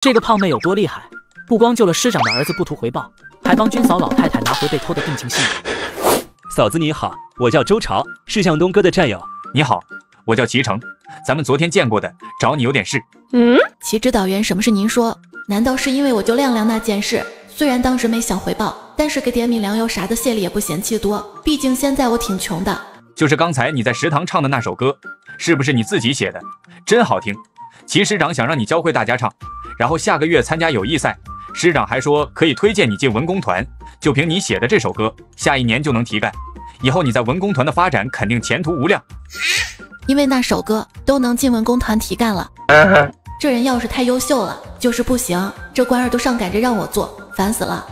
这个胖妹有多厉害？不光救了师长的儿子不图回报，还帮军嫂老太太拿回被偷的定情信。嫂子你好，我叫周朝，是向东哥的战友。你好，我叫齐成，咱们昨天见过的，找你有点事。嗯，齐指导员，什么事您说？难道是因为我救亮亮那件事？虽然当时没想回报，但是给点米粮油啥的，谢礼也不嫌弃多。毕竟现在我挺穷的。就是刚才你在食堂唱的那首歌，是不是你自己写的？真好听。齐师长想让你教会大家唱，然后下个月参加友谊赛。师长还说可以推荐你进文工团，就凭你写的这首歌，下一年就能提干。以后你在文工团的发展肯定前途无量。因为那首歌都能进文工团提干了。这人要是太优秀了，就是不行。这官儿都上赶着让我做，烦死了。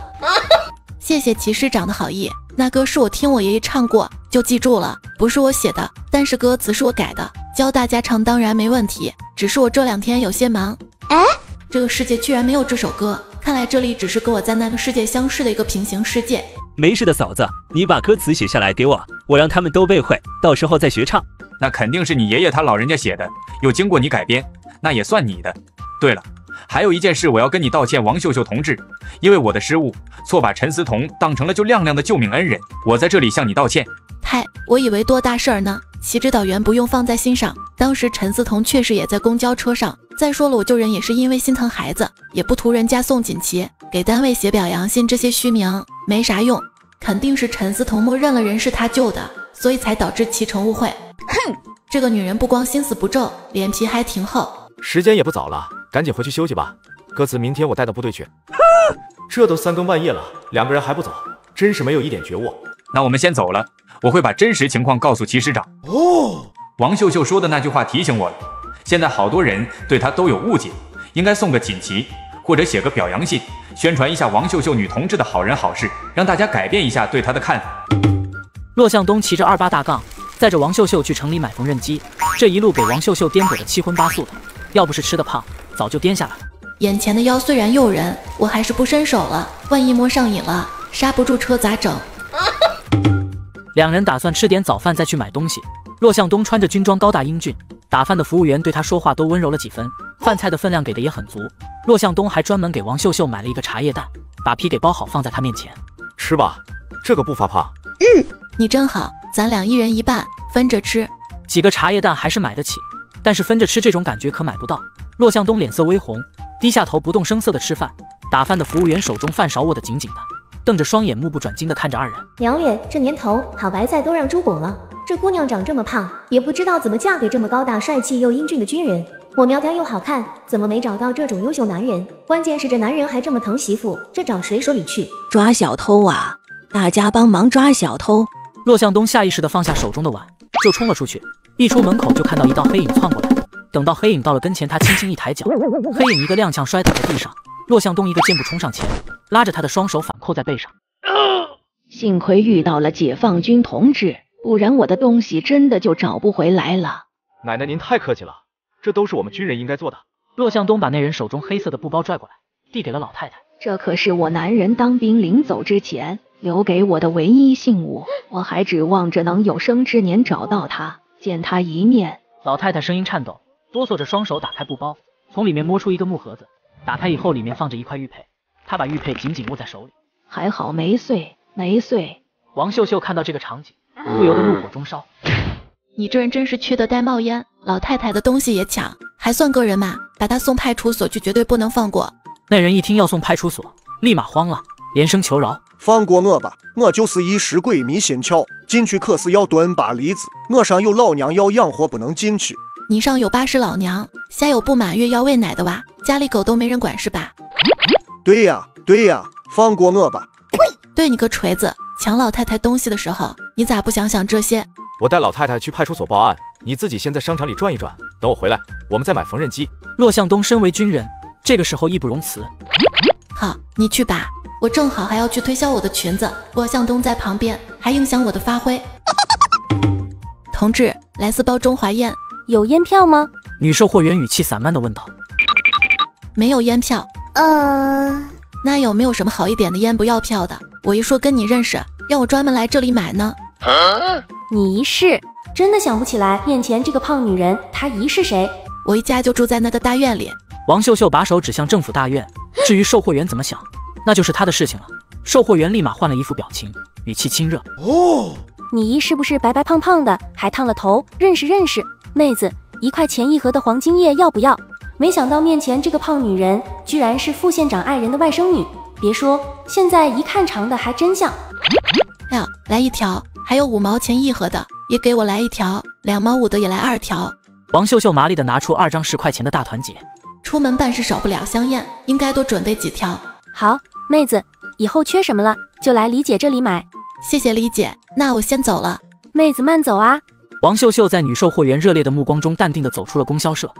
谢谢齐师长的好意，那歌是我听我爷爷唱过，就记住了。不是我写的，但是歌词是我改的，教大家唱当然没问题。只是我这两天有些忙。哎，这个世界居然没有这首歌。看来这里只是跟我在那个世界相识的一个平行世界。没事的，嫂子，你把歌词写下来给我，我让他们都背会，到时候再学唱。那肯定是你爷爷他老人家写的，又经过你改编，那也算你的。对了，还有一件事我要跟你道歉，王秀秀同志，因为我的失误，错把陈思彤当成了救亮亮的救命恩人，我在这里向你道歉。嗨，我以为多大事儿呢，齐指导员不用放在心上。当时陈思彤确实也在公交车上。再说了，我救人也是因为心疼孩子，也不图人家送锦旗、给单位写表扬信这些虚名，没啥用。肯定是陈思彤默认了人是他救的，所以才导致齐成误会。哼，这个女人不光心思不正，脸皮还挺厚。时间也不早了，赶紧回去休息吧。歌词明天我带到部队去。这都三更半夜了，两个人还不走，真是没有一点觉悟。那我们先走了，我会把真实情况告诉齐师长。哦，王秀秀说的那句话提醒我了。现在好多人对她都有误解，应该送个锦旗，或者写个表扬信，宣传一下王秀秀女同志的好人好事，让大家改变一下对她的看法。骆向东骑着二八大杠，载着王秀秀去城里买缝纫机，这一路给王秀秀颠簸的七荤八素的，要不是吃的胖，早就颠下来了。眼前的腰虽然诱人，我还是不伸手了，万一摸上瘾了，刹不住车咋整？两人打算吃点早饭再去买东西。骆向东穿着军装，高大英俊。打饭的服务员对他说话都温柔了几分，饭菜的分量给的也很足。骆向东还专门给王秀秀买了一个茶叶蛋，把皮给包好放在他面前，吃吧，这个不发胖。嗯，你真好，咱俩一人一半，分着吃。几个茶叶蛋还是买得起，但是分着吃这种感觉可买不到。骆向东脸色微红，低下头不动声色的吃饭。打饭的服务员手中饭勺握得紧紧的，瞪着双眼，目不转睛的看着二人。娘脸，这年头好白菜都让猪拱了。这姑娘长这么胖，也不知道怎么嫁给这么高大帅气又英俊的军人。我苗条又好看，怎么没找到这种优秀男人？关键是这男人还这么疼媳妇，这找谁说理去？抓小偷啊！大家帮忙抓小偷！骆向东下意识的放下手中的碗，就冲了出去。一出门口就看到一道黑影窜过来。等到黑影到了跟前，他轻轻一抬脚，黑影一个踉跄摔倒在地上。骆向东一个箭步冲上前，拉着他的双手反扣在背上。幸亏遇到了解放军同志。不然我的东西真的就找不回来了。奶奶您太客气了，这都是我们军人应该做的。骆向东把那人手中黑色的布包拽过来，递给了老太太。这可是我男人当兵临走之前留给我的唯一信物，我还指望着能有生之年找到他，见他一面。老太太声音颤抖，哆嗦着双手打开布包，从里面摸出一个木盒子，打开以后里面放着一块玉佩，她把玉佩紧紧握在手里。还好没碎，没碎。王秀秀看到这个场景。不由得怒火中烧，你这人真是缺德带冒烟，老太太的东西也抢，还算个人吗？把她送派出所去，绝对不能放过。那人一听要送派出所，立马慌了，连声求饶：“放过我吧，我就是一时鬼迷心窍，进去可是要蹲八里子，我上有老娘要养活，不能进去。你上有八十老娘，下有不满月要喂奶的娃，家里狗都没人管是吧？对呀，对呀，放过我吧！对你个锤子！抢老太太东西的时候，你咋不想想这些？我带老太太去派出所报案，你自己先在商场里转一转，等我回来，我们再买缝纫机。骆向东身为军人，这个时候义不容辞。好，你去吧，我正好还要去推销我的裙子。郭向东在旁边，还影响我的发挥。同志，来四包中华烟，有烟票吗？女售货员语气散漫地问道。没有烟票。呃，那有没有什么好一点的烟不要票的？我一说跟你认识，让我专门来这里买呢。你一试真的想不起来面前这个胖女人，她姨是谁？我一家就住在那个大院里。王秀秀把手指向政府大院，至于售货员怎么想，那就是他的事情了。售货员立马换了一副表情，语气亲热。哦你姨是不是白白胖胖的，还烫了头？认识认识，妹子，一块钱一盒的黄金叶要不要？没想到面前这个胖女人，居然是副县长爱人的外甥女。别说，现在一看长得还真像。哎呀，来一条，还有五毛钱一盒的，也给我来一条，两毛五的也来二条。王秀秀麻利的拿出二张十块钱的大团结。出门办事少不了香烟，应该多准备几条。好，妹子，以后缺什么了就来李姐这里买。谢谢李姐，那我先走了。妹子慢走啊。王秀秀在女售货员热烈的目光中，淡定的走出了供销社。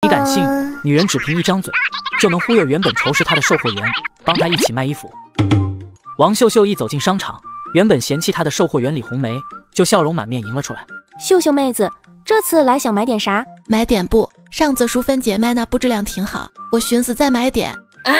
你敢信，女人只凭一张嘴就能忽悠原本仇视她的售货员，帮她一起卖衣服？王秀秀一走进商场，原本嫌弃她的售货员李红梅就笑容满面迎了出来。秀秀妹子，这次来想买点啥？买点布。上次淑芬姐卖那布质量挺好，我寻思再买点。啊！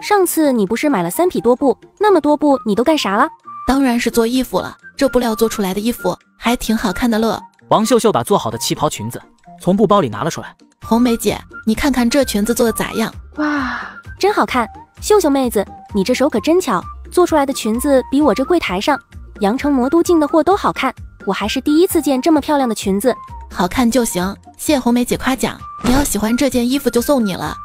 上次你不是买了三匹多布？那么多布你都干啥了？当然是做衣服了。这布料做出来的衣服还挺好看的乐。王秀秀把做好的旗袍裙子从布包里拿了出来。红梅姐，你看看这裙子做的咋样？哇，真好看！秀秀妹子，你这手可真巧，做出来的裙子比我这柜台上羊城魔都进的货都好看。我还是第一次见这么漂亮的裙子。好看就行，谢红梅姐夸奖。你要喜欢这件衣服就送你了。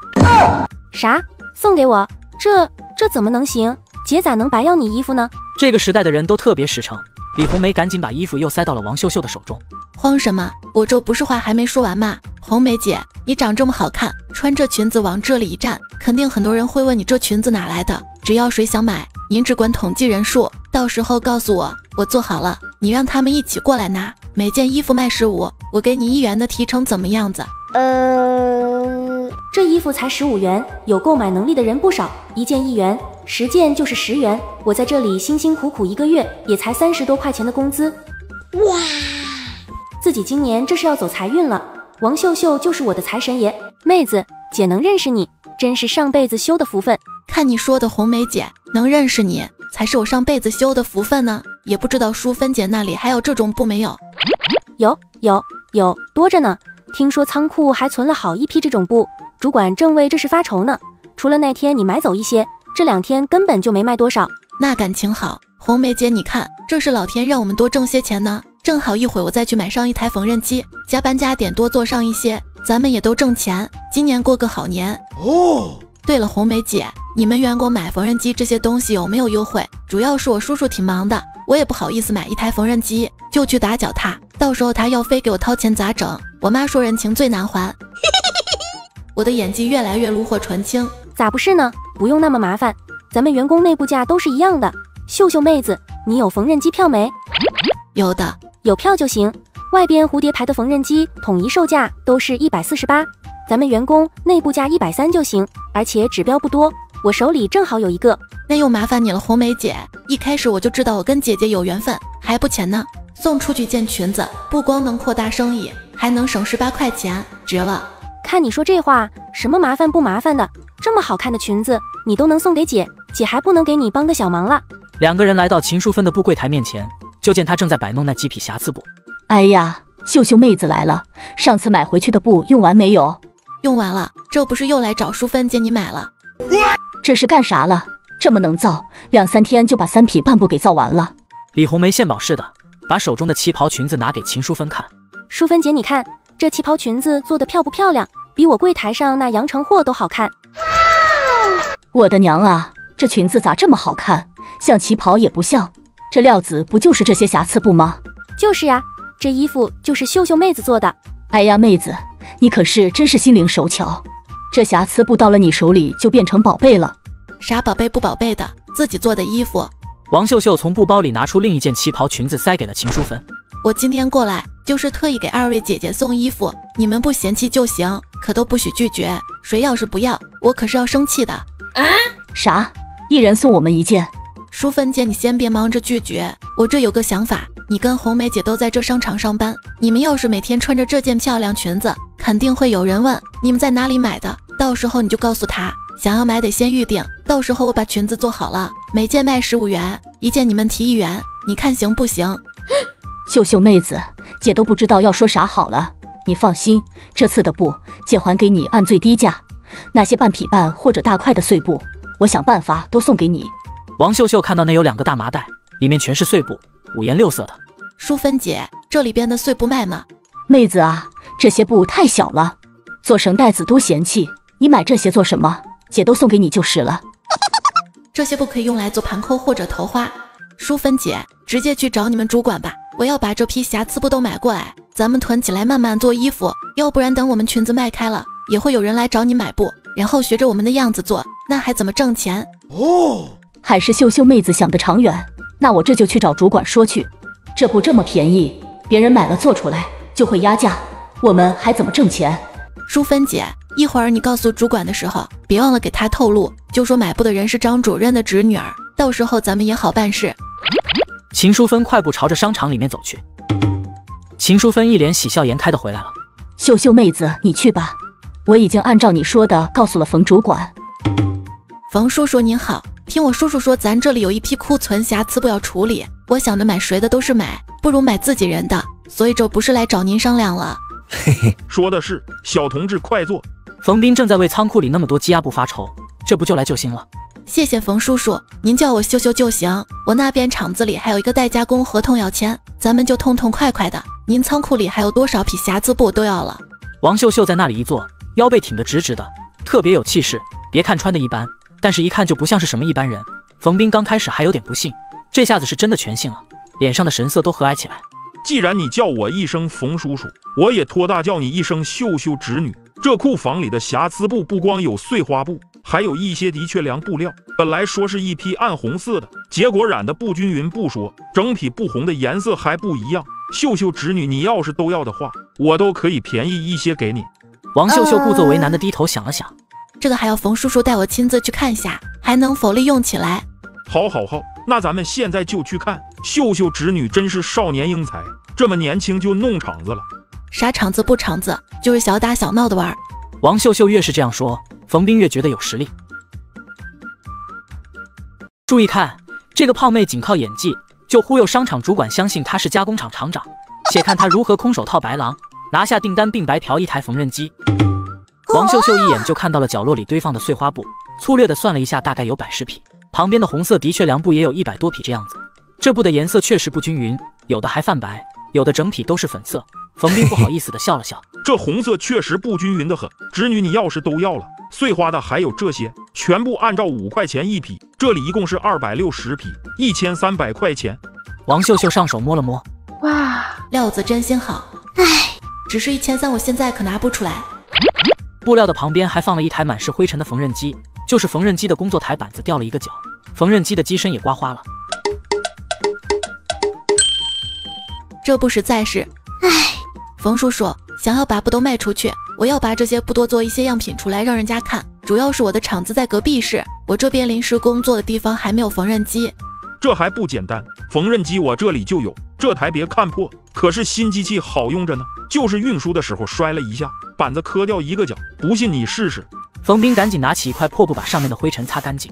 啥？送给我？这这怎么能行？姐咋能白要你衣服呢？这个时代的人都特别实诚。李红梅赶紧把衣服又塞到了王秀秀的手中。慌什么？我这不是话还没说完吗？红梅姐，你长这么好看，穿这裙子往这里一站，肯定很多人会问你这裙子哪来的。只要谁想买，您只管统计人数，到时候告诉我，我做好了，你让他们一起过来拿。每件衣服卖十五，我给你一元的提成，怎么样子？呃，这衣服才十五元，有购买能力的人不少，一件一元，十件就是十元。我在这里辛辛苦苦一个月，也才三十多块钱的工资。哇，自己今年这是要走财运了。王秀秀就是我的财神爷，妹子姐能认识你，真是上辈子修的福分。看你说的，红梅姐能认识你，才是我上辈子修的福分呢。也不知道淑芬姐那里还有这种布没有？有有有，多着呢。听说仓库还存了好一批这种布，主管正为这事发愁呢。除了那天你买走一些，这两天根本就没卖多少。那感情好，红梅姐，你看，这是老天让我们多挣些钱呢。正好一会我再去买上一台缝纫机，加班加点多做上一些，咱们也都挣钱，今年过个好年哦。对了，红梅姐，你们员工买缝纫机这些东西有没有优惠？主要是我叔叔挺忙的，我也不好意思买一台缝纫机就去打搅他，到时候他要非给我掏钱咋整？我妈说人情最难还。我的演技越来越炉火纯青，咋不是呢？不用那么麻烦，咱们员工内部价都是一样的。秀秀妹子，你有缝纫机票没？有的，有票就行。外边蝴蝶牌的缝纫机统一售价都是一百四十八。咱们员工内部价一百三就行，而且指标不多，我手里正好有一个，那又麻烦你了，红梅姐。一开始我就知道我跟姐姐有缘分，还不钱呢。送出去件裙子，不光能扩大生意，还能省十八块钱，值了。看你说这话，什么麻烦不麻烦的？这么好看的裙子，你都能送给姐，姐还不能给你帮个小忙了？两个人来到秦淑芬的布柜台面前，就见她正在摆弄那几匹瑕疵布。哎呀，秀秀妹子来了，上次买回去的布用完没有？用完了，这不是又来找淑芬姐你买了？这是干啥了？这么能造，两三天就把三匹半布给造完了。李红梅献宝似的把手中的旗袍裙子拿给秦淑芬看。淑芬姐，你看这旗袍裙子做的漂不漂亮？比我柜台上那羊城货都好看。我的娘啊，这裙子咋这么好看？像旗袍也不像，这料子不就是这些瑕疵布吗？就是呀，这衣服就是秀秀妹子做的。哎呀，妹子。你可是真是心灵手巧，这瑕疵布到了你手里就变成宝贝了。啥宝贝不宝贝的，自己做的衣服。王秀秀从布包里拿出另一件旗袍裙子，塞给了秦淑芬。我今天过来就是特意给二位姐姐送衣服，你们不嫌弃就行，可都不许拒绝。谁要是不要，我可是要生气的。啊？啥？一人送我们一件？淑芬姐，你先别忙着拒绝，我这有个想法。你跟红梅姐都在这商场上班，你们要是每天穿着这件漂亮裙子，肯定会有人问你们在哪里买的。到时候你就告诉他，想要买得先预定。到时候我把裙子做好了，每件卖十五元一件，你们提一元，你看行不行？秀秀妹子，姐都不知道要说啥好了。你放心，这次的布姐还给你按最低价，那些半匹半或者大块的碎布，我想办法都送给你。王秀秀看到那有两个大麻袋，里面全是碎布，五颜六色的。淑芬姐，这里边的碎布卖吗？妹子啊，这些布太小了，做绳带子都嫌弃。你买这些做什么？姐都送给你就是了。这些布可以用来做盘扣或者头花。淑芬姐，直接去找你们主管吧，我要把这批瑕疵布都买过来，咱们囤起来慢慢做衣服。要不然等我们裙子卖开了，也会有人来找你买布，然后学着我们的样子做，那还怎么挣钱？哦，还是秀秀妹子想得长远。那我这就去找主管说去。这布这么便宜，别人买了做出来就会压价，我们还怎么挣钱？淑芬姐，一会儿你告诉主管的时候，别忘了给他透露，就说买布的人是张主任的侄女儿，到时候咱们也好办事。秦淑芬快步朝着商场里面走去。秦淑芬一脸喜笑颜开的回来了。秀秀妹子，你去吧，我已经按照你说的告诉了冯主管。冯叔叔您好，听我叔叔说，咱这里有一批库存瑕疵布要处理。我想着买谁的都是买，不如买自己人的，所以这不是来找您商量了。嘿嘿，说的是，小同志快坐。冯斌正在为仓库里那么多积压布发愁，这不就来救星了？谢谢冯叔叔，您叫我秀秀就行。我那边厂子里还有一个代加工合同要签，咱们就痛痛快快的。您仓库里还有多少匹瑕疵布都要了。王秀秀在那里一坐，腰背挺得直直的，特别有气势。别看穿的一般，但是一看就不像是什么一般人。冯斌刚开始还有点不信。这下子是真的全信了，脸上的神色都和蔼起来。既然你叫我一声冯叔叔，我也托大叫你一声秀秀侄女。这库房里的瑕疵布不光有碎花布，还有一些的确良布料。本来说是一批暗红色的，结果染的不均匀不说，整体布红的颜色还不一样。秀秀侄女，你要是都要的话，我都可以便宜一些给你。王秀秀故作为难的低头想了想，这个还要冯叔叔带我亲自去看一下，还能否利用起来？好，好，好。那咱们现在就去看秀秀侄女，真是少年英才，这么年轻就弄场子了。啥场子不场子，就是小打小闹的玩。王秀秀越是这样说，冯斌越觉得有实力。注意看，这个胖妹仅靠演技就忽悠商场主管相信她是加工厂厂长，且看她如何空手套白狼，拿下订单并白嫖一台缝纫机。王秀秀一眼就看到了角落里堆放的碎花布，粗略的算了一下，大概有百十匹。旁边的红色的确良布也有一百多匹这样子，这布的颜色确实不均匀，有的还泛白，有的整体都是粉色。冯斌不好意思的笑了笑，这红色确实不均匀的很。侄女，你要是都要了，碎花的还有这些，全部按照五块钱一匹，这里一共是二百六十匹，一千三百块钱。王秀秀上手摸了摸，哇，料子真心好。唉，只是一千三，我现在可拿不出来。布料的旁边还放了一台满是灰尘的缝纫机。就是缝纫机的工作台板子掉了一个角，缝纫机的机身也刮花了。这不实在是，唉，冯叔叔想要把布都卖出去，我要把这些布多做一些样品出来让人家看。主要是我的厂子在隔壁市，我这边临时工作的地方还没有缝纫机。这还不简单，缝纫机我这里就有，这台别看破，可是新机器好用着呢。就是运输的时候摔了一下，板子磕掉一个角，不信你试试。冯斌赶紧拿起一块破布，把上面的灰尘擦干净。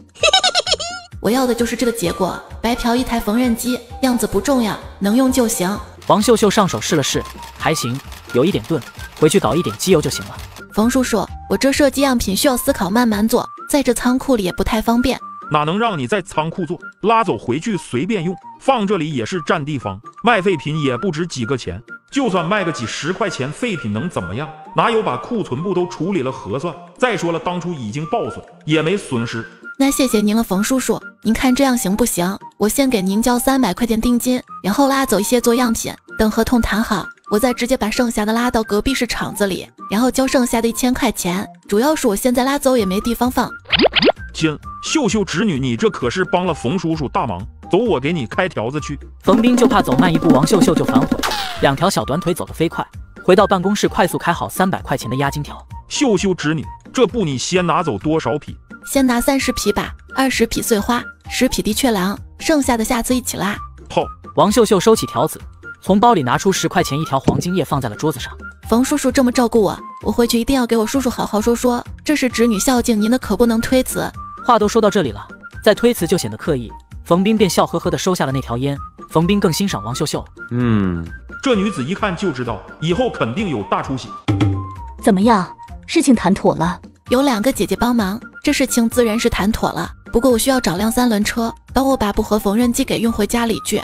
我要的就是这个结果，白嫖一台缝纫机，样子不重要，能用就行。王秀秀上手试了试，还行，有一点钝，回去搞一点机油就行了。冯叔叔，我这设计样品需要思考，慢慢做，在这仓库里也不太方便。哪能让你在仓库做？拉走回去随便用，放这里也是占地方，卖废品也不值几个钱。就算卖个几十块钱废品能怎么样？哪有把库存部都处理了合算？再说了，当初已经报损，也没损失。那谢谢您了，冯叔叔。您看这样行不行？我先给您交三百块钱定金，然后拉走一些做样品。等合同谈好，我再直接把剩下的拉到隔壁市厂子里，然后交剩下的一千块钱。主要是我现在拉走也没地方放。亲，秀秀侄女，你这可是帮了冯叔叔大忙。走，我给你开条子去。冯斌就怕走慢一步，王秀秀就反悔。两条小短腿走得飞快，回到办公室，快速开好三百块钱的押金条。秀秀侄女，这布你先拿走多少匹？先拿三十匹吧，二十匹碎花，十匹的确良，剩下的下次一起拉。好。王秀秀收起条子，从包里拿出十块钱一条黄金叶，放在了桌子上。冯叔叔这么照顾我，我回去一定要给我叔叔好好说说，这是侄女孝敬您的，可不能推辞。话都说到这里了，再推辞就显得刻意。冯斌便笑呵呵地收下了那条烟。冯斌更欣赏王秀秀，嗯，这女子一看就知道以后肯定有大出息。怎么样，事情谈妥了？有两个姐姐帮忙，这事情自然是谈妥了。不过我需要找辆三轮车，帮我把布和缝纫机给运回家里去。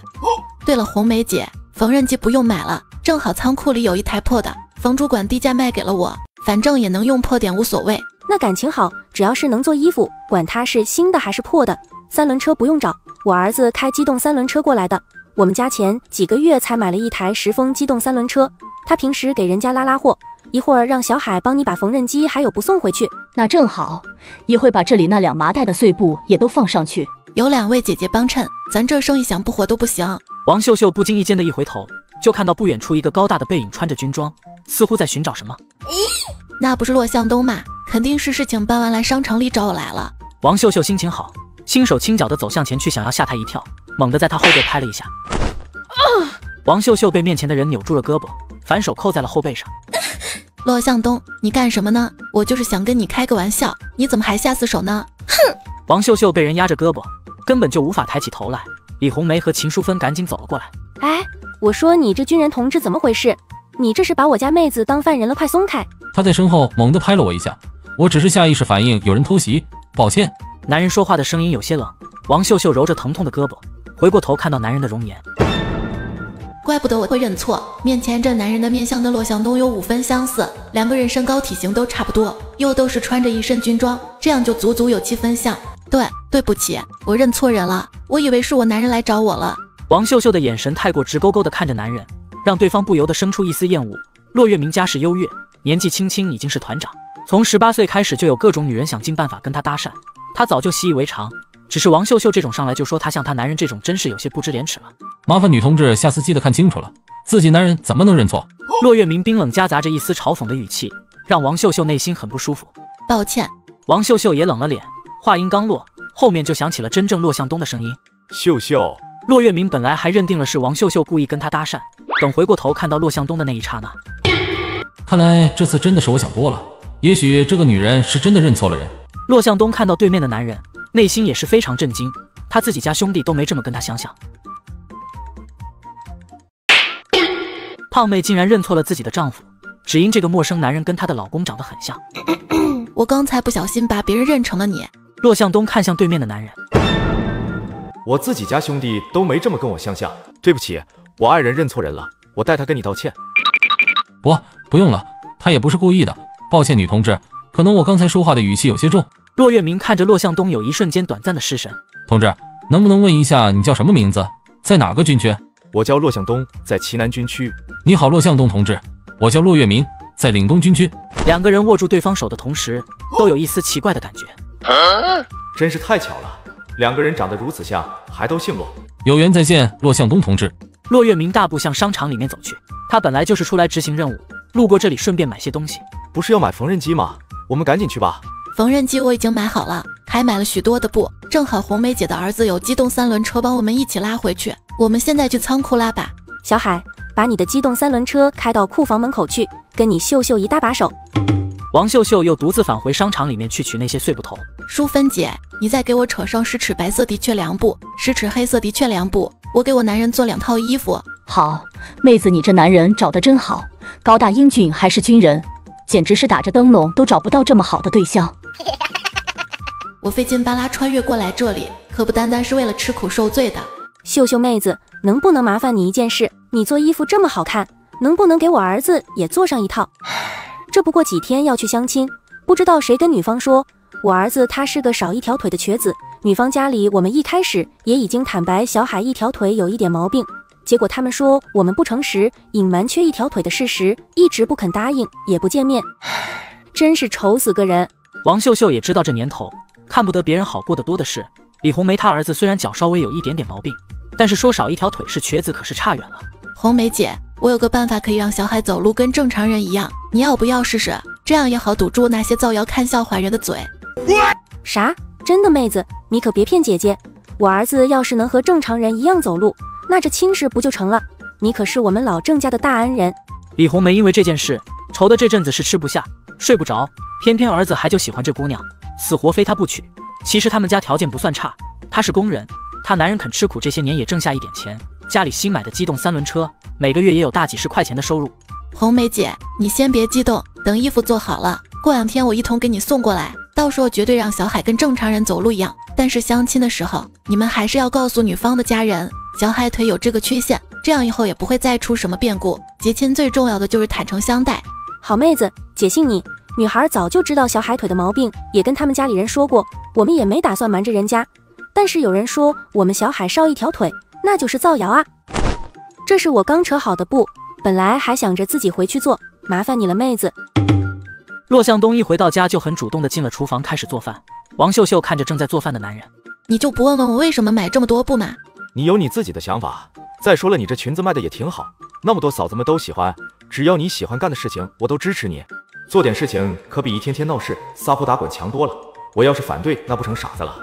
对了，红梅姐，缝纫机不用买了，正好仓库里有一台破的，冯主管低价卖给了我，反正也能用破点无所谓。那感情好，只要是能做衣服，管它是新的还是破的，三轮车不用找，我儿子开机动三轮车过来的。我们家前几个月才买了一台十风机动三轮车，他平时给人家拉拉货，一会儿让小海帮你把缝纫机还有布送回去。那正好，一会把这里那两麻袋的碎布也都放上去。有两位姐姐帮衬，咱这生意想不火都不行。王秀秀不经意间的一回头，就看到不远处一个高大的背影，穿着军装，似乎在寻找什么。那不是骆向东吗？肯定是事情办完来商场里找我来了。王秀秀心情好，轻手轻脚的走向前去，想要吓他一跳，猛地在他后背拍了一下。王秀秀被面前的人扭住了胳膊，反手扣在了后背上。骆向东，你干什么呢？我就是想跟你开个玩笑，你怎么还下死手呢？哼！王秀秀被人压着胳膊，根本就无法抬起头来。李红梅和秦淑芬赶紧走了过来。哎，我说你这军人同志怎么回事？你这是把我家妹子当犯人了？快松开！他在身后猛地拍了我一下，我只是下意识反应有人偷袭，抱歉。男人说话的声音有些冷。王秀秀揉着疼痛的胳膊，回过头看到男人的容颜。怪不得我会认错，面前这男人的面相跟骆向东有五分相似，两个人身高体型都差不多，又都是穿着一身军装，这样就足足有七分像。对，对不起，我认错人了，我以为是我男人来找我了。王秀秀的眼神太过直勾勾的看着男人，让对方不由得生出一丝厌恶。骆月明家世优越，年纪轻轻已经是团长，从十八岁开始就有各种女人想尽办法跟他搭讪，他早就习以为常。只是王秀秀这种上来就说他像他男人这种，真是有些不知廉耻了。麻烦女同志下次记得看清楚了，自己男人怎么能认错？骆月明冰冷夹杂着一丝嘲讽的语气，让王秀秀内心很不舒服。抱歉。王秀秀也冷了脸，话音刚落，后面就响起了真正骆向东的声音。秀秀。骆月明本来还认定了是王秀秀故意跟他搭讪，等回过头看到骆向东的那一刹那，看来这次真的是我想多了，也许这个女人是真的认错了人。骆向东看到对面的男人。内心也是非常震惊，他自己家兄弟都没这么跟他相像。胖妹竟然认错了自己的丈夫，只因这个陌生男人跟她的老公长得很像。我刚才不小心把别人认成了你。骆向东看向对面的男人，我自己家兄弟都没这么跟我相像，对不起，我爱人认错人了，我代他跟你道歉。不，不用了，他也不是故意的，抱歉，女同志，可能我刚才说话的语气有些重。骆月明看着骆向东，有一瞬间短暂的失神。同志，能不能问一下你叫什么名字，在哪个军区？我叫骆向东，在齐南军区。你好，骆向东同志，我叫骆月明，在岭东军区。两个人握住对方手的同时，都有一丝奇怪的感觉。真是太巧了，两个人长得如此像，还都姓骆。有缘再见，骆向东同志。骆月明大步向商场里面走去。他本来就是出来执行任务，路过这里顺便买些东西。不是要买缝纫机吗？我们赶紧去吧。缝纫机我已经买好了，还买了许多的布，正好红梅姐的儿子有机动三轮车，帮我们一起拉回去。我们现在去仓库拉吧。小海，把你的机动三轮车开到库房门口去，跟你秀秀一大把手。王秀秀又独自返回商场里面去取那些碎布头。淑芬姐，你再给我扯上十尺白色的确良布，十尺黑色的确良布，我给我男人做两套衣服。好，妹子，你这男人找的真好，高大英俊，还是军人，简直是打着灯笼都找不到这么好的对象。我费劲巴拉穿越过来这里，可不单单是为了吃苦受罪的。秀秀妹子，能不能麻烦你一件事？你做衣服这么好看，能不能给我儿子也做上一套？这不过几天要去相亲，不知道谁跟女方说，我儿子他是个少一条腿的瘸子。女方家里我们一开始也已经坦白，小海一条腿有一点毛病，结果他们说我们不诚实，隐瞒缺一条腿的事实，一直不肯答应，也不见面，真是愁死个人。王秀秀也知道这年头看不得别人好过的多的是。李红梅她儿子虽然脚稍微有一点点毛病，但是说少一条腿是瘸子可是差远了。红梅姐，我有个办法可以让小海走路跟正常人一样，你要不要试试？这样也好堵住那些造谣看笑话人的嘴。啥？真的妹子，你可别骗姐姐。我儿子要是能和正常人一样走路，那这亲事不就成了？你可是我们老郑家的大恩人。李红梅因为这件事愁的这阵子是吃不下。睡不着，偏偏儿子还就喜欢这姑娘，死活非她不娶。其实他们家条件不算差，她是工人，她男人肯吃苦，这些年也挣下一点钱，家里新买的机动三轮车，每个月也有大几十块钱的收入。红梅姐，你先别激动，等衣服做好了，过两天我一同给你送过来。到时候绝对让小海跟正常人走路一样。但是相亲的时候，你们还是要告诉女方的家人，小海腿有这个缺陷，这样以后也不会再出什么变故。结亲最重要的就是坦诚相待。好妹子，姐信你。女孩早就知道小海腿的毛病，也跟他们家里人说过，我们也没打算瞒着人家。但是有人说我们小海少一条腿，那就是造谣啊。这是我刚扯好的布，本来还想着自己回去做，麻烦你了，妹子。骆向东一回到家就很主动的进了厨房开始做饭。王秀秀看着正在做饭的男人，你就不问问我为什么买这么多布吗？你有你自己的想法。再说了，你这裙子卖的也挺好，那么多嫂子们都喜欢。只要你喜欢干的事情，我都支持你。做点事情可比一天天闹事、撒泼打滚强多了。我要是反对，那不成傻子了。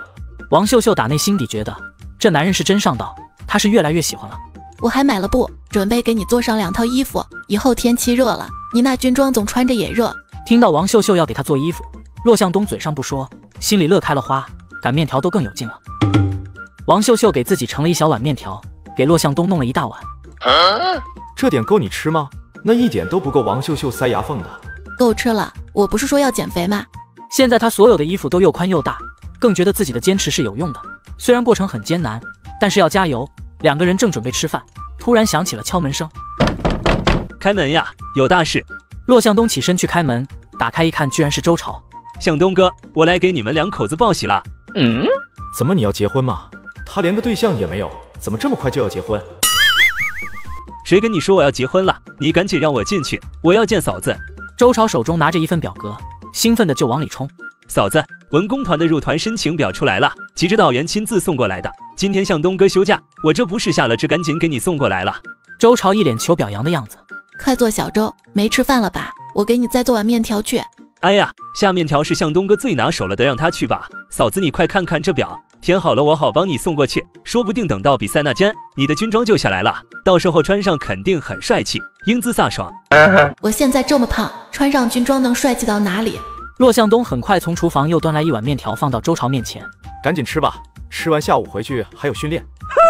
王秀秀打内心底觉得这男人是真上道，她是越来越喜欢了。我还买了布，准备给你做上两套衣服，以后天气热了，你那军装总穿着也热。听到王秀秀要给他做衣服，骆向东嘴上不说，心里乐开了花，擀面条都更有劲了。王秀秀给自己盛了一小碗面条，给骆向东弄了一大碗。这点够你吃吗？那一点都不够王秀秀塞牙缝的。够吃了，我不是说要减肥吗？现在他所有的衣服都又宽又大，更觉得自己的坚持是有用的。虽然过程很艰难，但是要加油。两个人正准备吃饭，突然响起了敲门声。开门呀，有大事。骆向东起身去开门，打开一看，居然是周朝。向东哥，我来给你们两口子报喜了。嗯？怎么你要结婚吗？他连个对象也没有，怎么这么快就要结婚？谁跟你说我要结婚了？你赶紧让我进去，我要见嫂子。周朝手中拿着一份表格，兴奋的就往里冲。嫂子，文工团的入团申请表出来了，吉指导员亲自送过来的。今天向东哥休假，我这不是下了职，赶紧给你送过来了。周朝一脸求表扬的样子。快坐小周，没吃饭了吧？我给你再做碗面条去。哎呀，下面条是向东哥最拿手了的，让他去吧。嫂子，你快看看这表，填好了我好帮你送过去。说不定等到比赛那天，你的军装就下来了，到时候穿上肯定很帅气，英姿飒爽。我现在这么胖，穿上军装能帅气到哪里？骆向东很快从厨房又端来一碗面条，放到周朝面前，赶紧吃吧，吃完下午回去还有训练。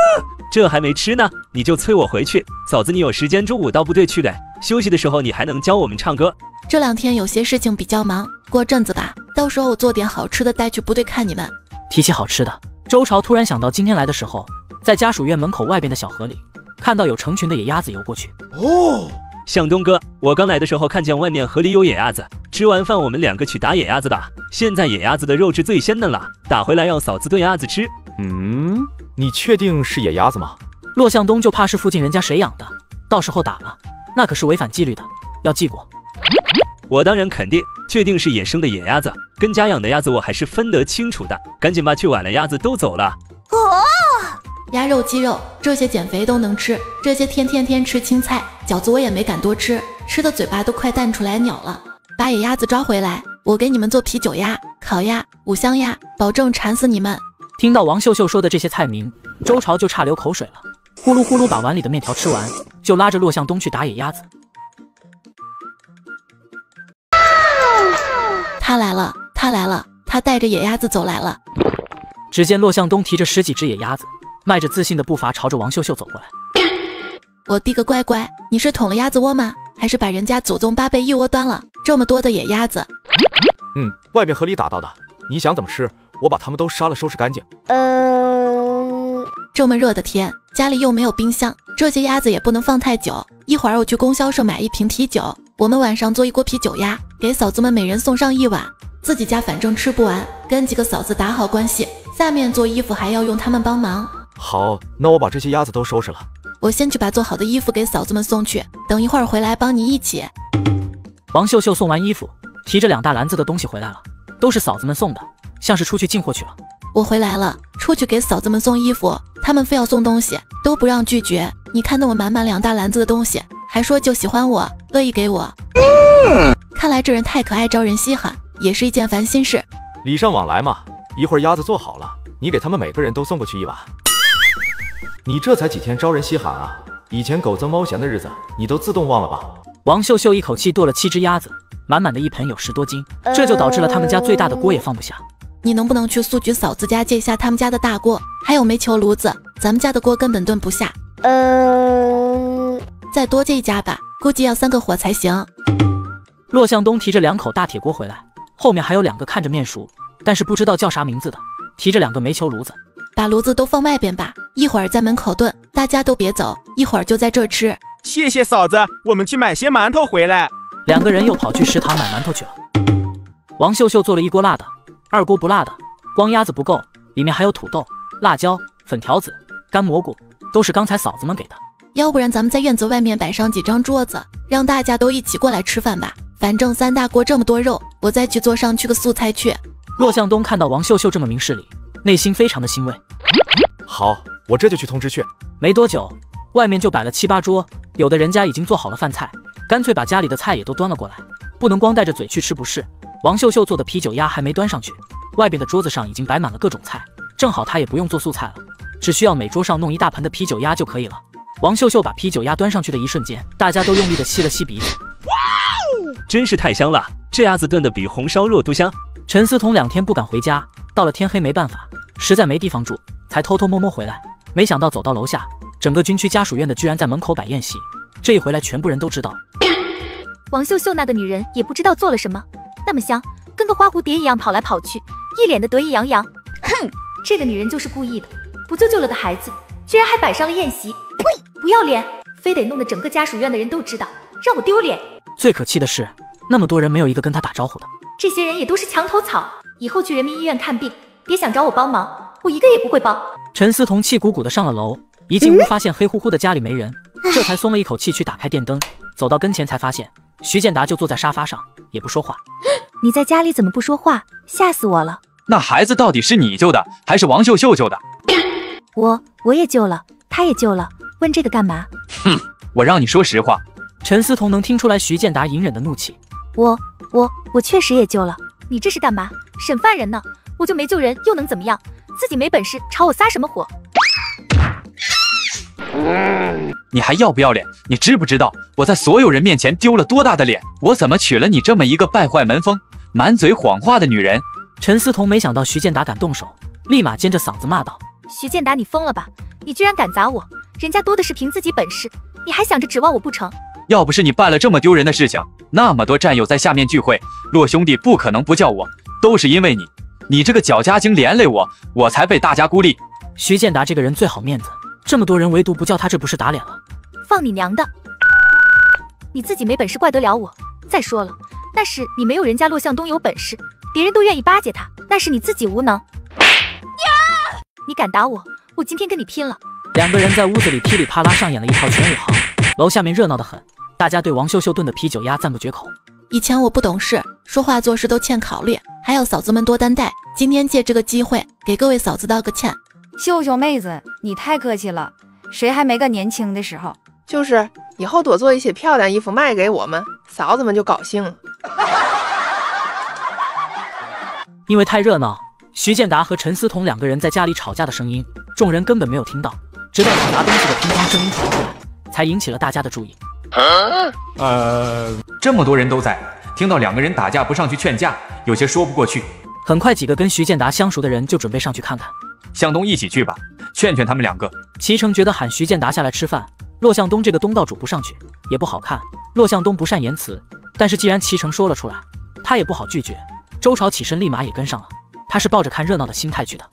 这还没吃呢，你就催我回去。嫂子，你有时间中午到部队去的，休息的时候你还能教我们唱歌。这两天有些事情比较忙，过阵子吧，到时候我做点好吃的带去部队看你们。提起好吃的，周朝突然想到今天来的时候，在家属院门口外边的小河里，看到有成群的野鸭子游过去。哦，向东哥，我刚来的时候看见外面河里有野鸭子，吃完饭我们两个去打野鸭子吧。现在野鸭子的肉质最鲜嫩了，打回来让嫂子炖鸭子吃。嗯。你确定是野鸭子吗？骆向东就怕是附近人家谁养的，到时候打了，那可是违反纪律的，要记过。我当然肯定，确定是野生的野鸭子，跟家养的鸭子我还是分得清楚的。赶紧吧，去晚了鸭子都走了。哦，鸭肉、鸡肉这些减肥都能吃，这些天天天吃青菜饺子我也没敢多吃，吃的嘴巴都快淡出来鸟了。把野鸭子抓回来，我给你们做啤酒鸭、烤鸭、五香鸭，保证馋死你们。听到王秀秀说的这些菜名，周朝就差流口水了，呼噜呼噜把碗里的面条吃完，就拉着骆向东去打野鸭子。他来了，他来了，他带着野鸭子走来了。只见骆向东提着十几只野鸭子，迈着自信的步伐朝着王秀秀走过来。我滴个乖乖，你是捅了鸭子窝吗？还是把人家祖宗八辈一窝端了？这么多的野鸭子。嗯，外面河里打到的，你想怎么吃？我把他们都杀了，收拾干净。呃，这么热的天，家里又没有冰箱，这些鸭子也不能放太久。一会儿我去供销社买一瓶啤酒，我们晚上做一锅啤酒鸭，给嫂子们每人送上一碗。自己家反正吃不完，跟几个嫂子打好关系，下面做衣服还要用他们帮忙。好，那我把这些鸭子都收拾了。我先去把做好的衣服给嫂子们送去，等一会儿回来帮你一起。王秀秀送完衣服，提着两大篮子的东西回来了，都是嫂子们送的。像是出去进货去了。我回来了，出去给嫂子们送衣服，他们非要送东西，都不让拒绝。你看那我满满两大篮子的东西，还说就喜欢我，乐意给我。看来这人太可爱，招人稀罕，也是一件烦心事。礼尚往来嘛。一会儿鸭子做好了，你给他们每个人都送过去一碗。你这才几天，招人稀罕啊！以前狗增猫闲的日子，你都自动忘了吧？王秀秀一口气剁了七只鸭子。满满的一盆有十多斤，这就导致了他们家最大的锅也放不下。你能不能去素菊嫂子家借一下他们家的大锅？还有煤球炉子，咱们家的锅根本炖不下。呃，再多借一家吧，估计要三个火才行。骆向东提着两口大铁锅回来，后面还有两个看着面熟，但是不知道叫啥名字的，提着两个煤球炉子。把炉子都放外边吧，一会儿在门口炖，大家都别走，一会儿就在这儿吃。谢谢嫂子，我们去买些馒头回来。两个人又跑去食堂买馒头去了。王秀秀做了一锅辣的，二锅不辣的，光鸭子不够，里面还有土豆、辣椒、粉条子、干蘑菇，都是刚才嫂子们给的。要不然咱们在院子外面摆上几张桌子，让大家都一起过来吃饭吧。反正三大锅这么多肉，我再去做上去个素菜去。骆向东看到王秀秀这么明事理，内心非常的欣慰。好，我这就去通知去。没多久，外面就摆了七八桌，有的人家已经做好了饭菜，干脆把家里的菜也都端了过来。不能光带着嘴去吃，不是？王秀秀做的啤酒鸭还没端上去，外边的桌子上已经摆满了各种菜，正好她也不用做素菜了，只需要每桌上弄一大盆的啤酒鸭就可以了。王秀秀把啤酒鸭端上去的一瞬间，大家都用力的吸了吸鼻子，哇哦，真是太香了！这鸭子炖的比红烧肉都香。陈思彤两天不敢回家，到了天黑没办法，实在没地方住，才偷偷摸摸回来。没想到走到楼下，整个军区家属院的居然在门口摆宴席，这一回来，全部人都知道。王秀秀那个女人也不知道做了什么。那么香，跟个花蝴蝶一样跑来跑去，一脸的得意洋洋。哼，这个女人就是故意的，不就救了个孩子，居然还摆上了宴席，呸！不要脸，非得弄得整个家属院的人都知道，让我丢脸。最可气的是，那么多人没有一个跟他打招呼的。这些人也都是墙头草，以后去人民医院看病，别想找我帮忙，我一个也不会帮。陈思彤气鼓鼓的上了楼，一进屋发现黑乎乎的家里没人，这才松了一口气，去打开电灯，走到跟前才发现徐建达就坐在沙发上，也不说话。你在家里怎么不说话？吓死我了！那孩子到底是你救的，还是王秀秀救的？我我也救了，他也救了，问这个干嘛？哼，我让你说实话。陈思彤能听出来徐建达隐忍的怒气。我我我确实也救了，你这是干嘛？审犯人呢？我就没救人，又能怎么样？自己没本事，朝我撒什么火？你还要不要脸？你知不知道我在所有人面前丢了多大的脸？我怎么娶了你这么一个败坏门风、满嘴谎话的女人？陈思彤没想到徐建达敢动手，立马尖着嗓子骂道：“徐建达，你疯了吧？你居然敢砸我！人家多的是凭自己本事，你还想着指望我不成？要不是你办了这么丢人的事情，那么多战友在下面聚会，洛兄弟不可能不叫我，都是因为你，你这个搅家精连累我，我才被大家孤立。徐建达这个人最好面子。”这么多人，唯独不叫他，这不是打脸了？放你娘的！你自己没本事，怪得了我？再说了，那是你没有人家洛向东有本事，别人都愿意巴结他，那是你自己无能。呀！你敢打我，我今天跟你拼了！两个人在屋子里噼里啪啦上演了一套全武行，楼下面热闹得很，大家对王秀秀炖的啤酒鸭赞不绝口。以前我不懂事，说话做事都欠考虑，还要嫂子们多担待。今天借这个机会，给各位嫂子道个歉。秀秀妹子，你太客气了，谁还没个年轻的时候？就是以后多做一些漂亮衣服卖给我们，嫂子们就高兴了。因为太热闹，徐建达和陈思彤两个人在家里吵架的声音，众人根本没有听到，直到砸东西的乒乓声音传出来，才引起了大家的注意。呃，这么多人都在，听到两个人打架不上去劝架，有些说不过去。很快，几个跟徐建达相熟的人就准备上去看看。向东一起去吧，劝劝他们两个。齐成觉得喊徐建达下来吃饭，骆向东这个东道主不上去也不好看。骆向东不善言辞，但是既然齐成说了出来，他也不好拒绝。周朝起身立马也跟上了，他是抱着看热闹的心态去的。